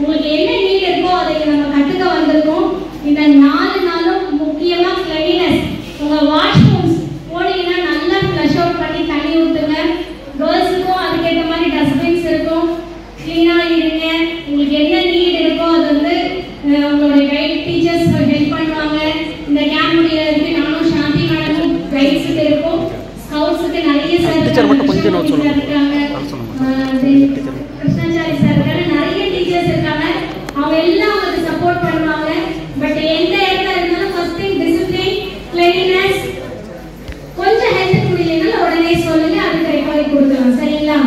உங்களுக்கு என்ன நீட் இருக்கோ அதை நம்ம கற்றுக்க வந்திருக்கோம். இந்த நாலு நாளும் முக்கியமா கிளீனஸ் உங்க வாட்ச் அவங்க எல்லாம் உங்களுக்கு சப்போர்ட் பண்ணுவாங்க. பட் எந்த இடத்துல இருந்தாலும் ஃபர்ஸ்ட் திங் டிசிப்ளின் கிளீனஸ் கொஞ்சம் ஹெல்த் முடியலனால உடனே சொல்லுங்க அதுக்கு ரெக்கவரி கொடுக்கலாம். சரிங்களா?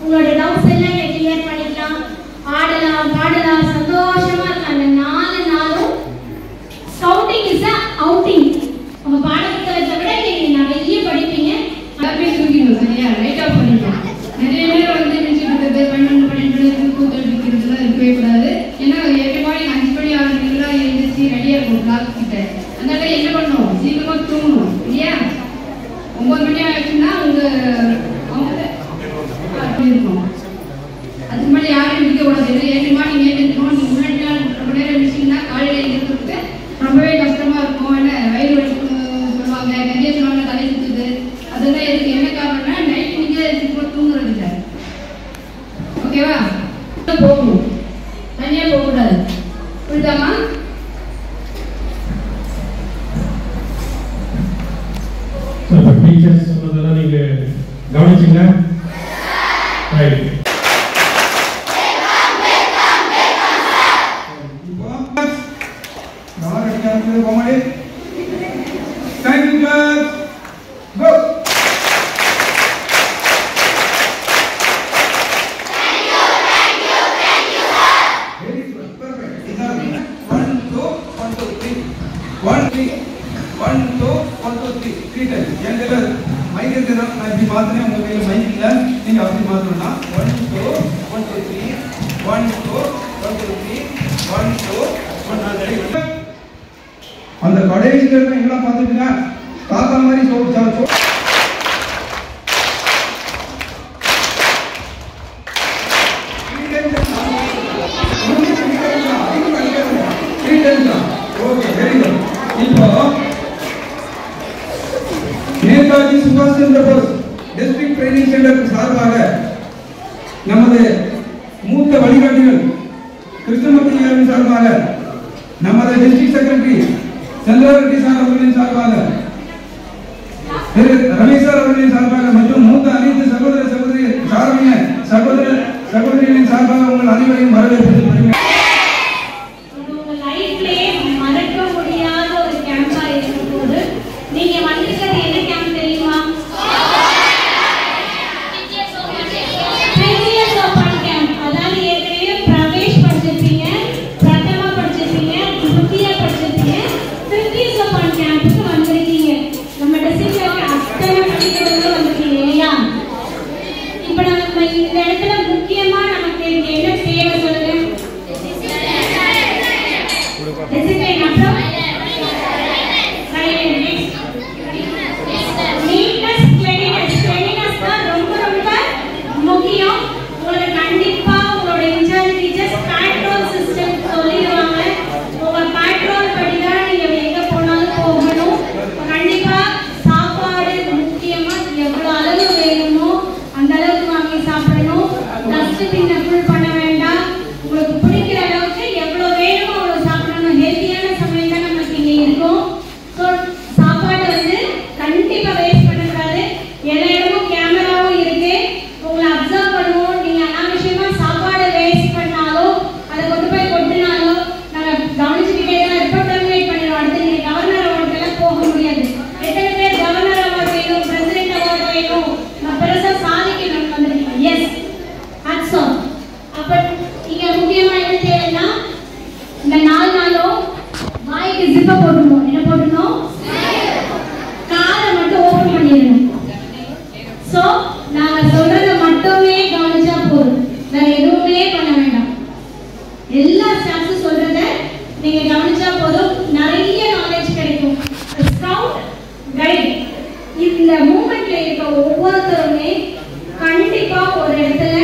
உங்களோட டவுட்ஸ் எல்லாம் இங்க கிளியர் பண்ணிக்கலாம். ஆடலாம் பாடலாம். சந்தோஷமா இருக்கலாம் அந்த நாலு நாளும் ஸ்கவுட்டிங் இஸ் அ அவுட்டிங் உங்க பாடத்தை விட நீங்க நிறைய படிப்பீங்க. அப்படியே தூக்கிடுவோம் சரியா? ரைட் ஆஃப் பண்ணிக்கலாம். நிறைய பேர் வந்து நினைச்சிட்டு இருக்கிறது பன்னெண்டு பன்னெண்டு அதுக்கு முன்னாடி யாரும் நிற்க கூடாது ஏன்னா ஏழு மணி முன்னாடி ரொம்ப நேரம் நிச்சயம்னா காலையில் எழுந்திருக்கு ரொம்பவே கஷ்டமா இருக்கும் என்ன வயிறு வலிக்கும் சொல்லுவாங்க நிறைய சொல்லுவாங்க தலை அதெல்லாம் எதுக்கு என்ன காரணம்னா நைட் நீங்க சீக்கிரம் தூங்குறது இல்லை ஓகேவா போகணும் தனியா போக கூடாது புரியுதாமா சொன்னதெல்லாம் நீங்க கவனிச்சிங்களா right Thank you, class. Go. Very good. Perfect. Enough. One, two, one, two, three. One, three. One, two, one, two, three. Three times. என் கையில Mic இருக்குதா? நான் இப்படி மாத்துறேன். உங்கள் கையில் மைக் இல்லை நீங்கள் அப்படி மாத்தணும்னா one two one two three one two one two three one two one அந்த கடைசியில் இருக்க எங்கெல்லாம் பார்த்துட்டுங்க தாத்தா மாதிரி சோறு சுபாஷ் Chandra Bose district training centre சார்பாக நமது மூத்த வழிகாட்டிகள் கிருஷ்ணமூர்த்தி அவர்களின் சார்பாக நமது டிஸ்ட்ரிக்ட் செக்ரட்டரி சந்திரவர்த்தி சார் அவர்களின் சார்பாக திரு ரமேஷ் சார் அவர்களின் சார்பாக இந்த மூமெண்ட்ல இருக்க ஒவ்வொருத்தருமே கண்டிப்பா ஒரு இடத்துல